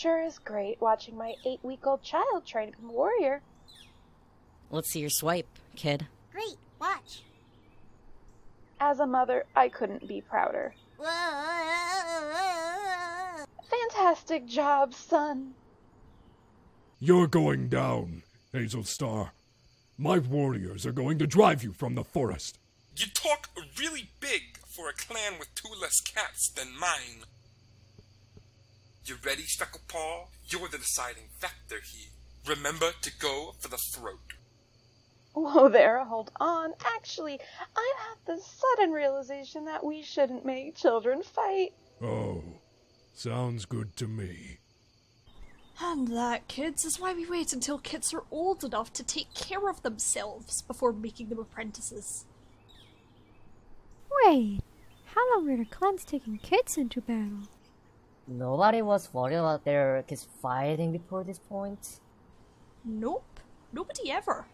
sure is great watching my eight week old child try to become a warrior. Let's see your swipe, kid. Great, watch. As a mother, I couldn't be prouder. Fantastic job, son. You're going down, Hazelstar. My warriors are going to drive you from the forest. You talk really big for a clan with two less cats than mine. You ready, Specklepaw? You're the deciding factor here. Remember to go for the throat. Whoa there, hold on. Actually, I've had the sudden realization that we shouldn't make children fight. Oh, sounds good to me. And that, kids, is why we wait until kids are old enough to take care of themselves before making them apprentices. Wait, how long were the clans taking kids into battle? Nobody was worried about their kids fighting before this point. Nope, nobody ever.